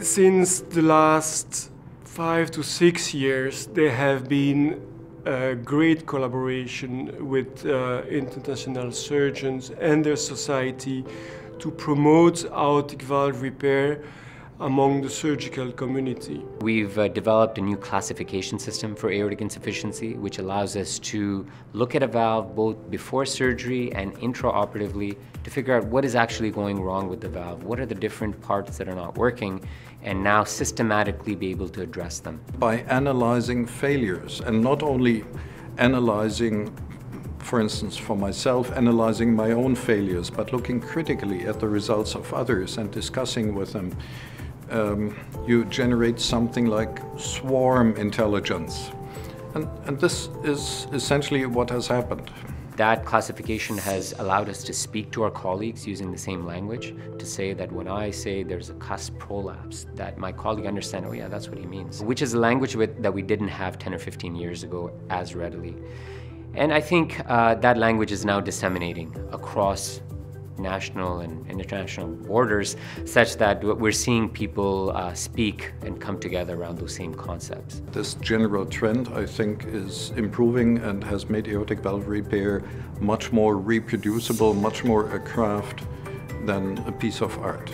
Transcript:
Since the last five to six years, there have been a great collaboration with uh, international surgeons and their society to promote aortic valve repair among the surgical community. We've uh, developed a new classification system for aortic insufficiency, which allows us to look at a valve both before surgery and intraoperatively to figure out what is actually going wrong with the valve, what are the different parts that are not working, and now systematically be able to address them. By analyzing failures and not only analyzing for instance, for myself, analyzing my own failures, but looking critically at the results of others and discussing with them um, you generate something like swarm intelligence. And, and this is essentially what has happened. That classification has allowed us to speak to our colleagues using the same language, to say that when I say there's a cusp prolapse, that my colleague understands, oh yeah, that's what he means, which is a language with, that we didn't have 10 or 15 years ago as readily. And I think uh, that language is now disseminating across national and international borders such that we're seeing people uh, speak and come together around those same concepts. This general trend, I think, is improving and has made aortic valve repair much more reproducible, much more a craft than a piece of art.